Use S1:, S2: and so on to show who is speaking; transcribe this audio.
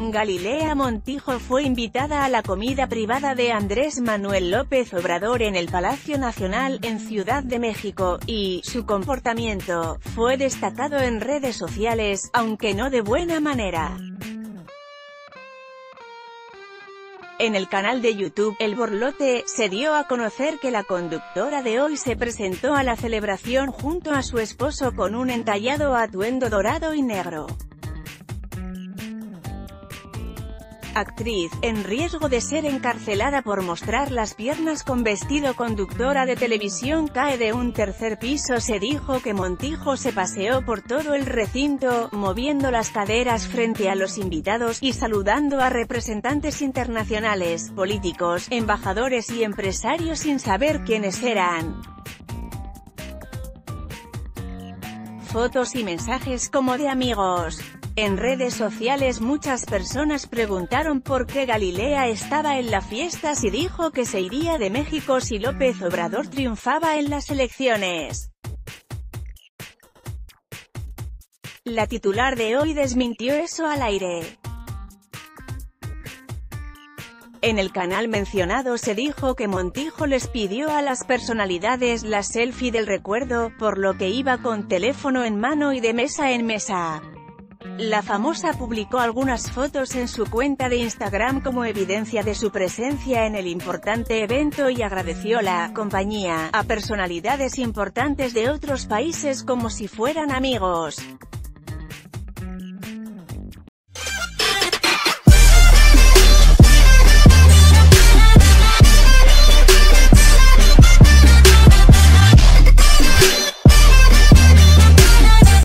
S1: Galilea Montijo fue invitada a la comida privada de Andrés Manuel López Obrador en el Palacio Nacional, en Ciudad de México, y, su comportamiento, fue destacado en redes sociales, aunque no de buena manera. En el canal de YouTube, El Borlote, se dio a conocer que la conductora de hoy se presentó a la celebración junto a su esposo con un entallado atuendo dorado y negro. Actriz, en riesgo de ser encarcelada por mostrar las piernas con vestido conductora de televisión cae de un tercer piso se dijo que Montijo se paseó por todo el recinto, moviendo las caderas frente a los invitados, y saludando a representantes internacionales, políticos, embajadores y empresarios sin saber quiénes eran. Fotos y mensajes como de amigos. En redes sociales muchas personas preguntaron por qué Galilea estaba en la fiesta si dijo que se iría de México si López Obrador triunfaba en las elecciones. La titular de hoy desmintió eso al aire. En el canal mencionado se dijo que Montijo les pidió a las personalidades la selfie del recuerdo, por lo que iba con teléfono en mano y de mesa en mesa. La famosa publicó algunas fotos en su cuenta de Instagram como evidencia de su presencia en el importante evento y agradeció la compañía a personalidades importantes de otros países como si fueran amigos.